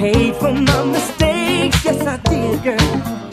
paid for my mistakes. Yes, I did, girl.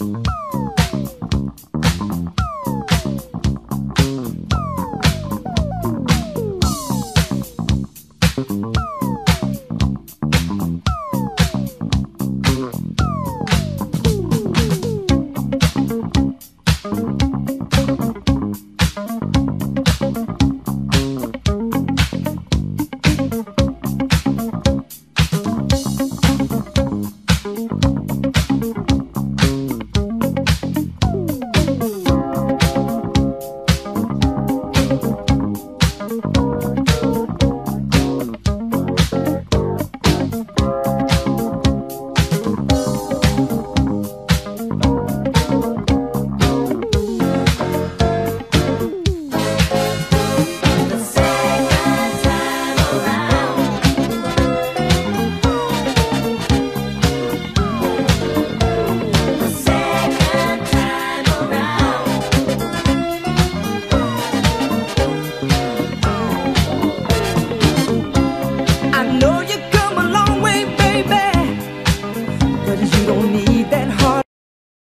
Bye.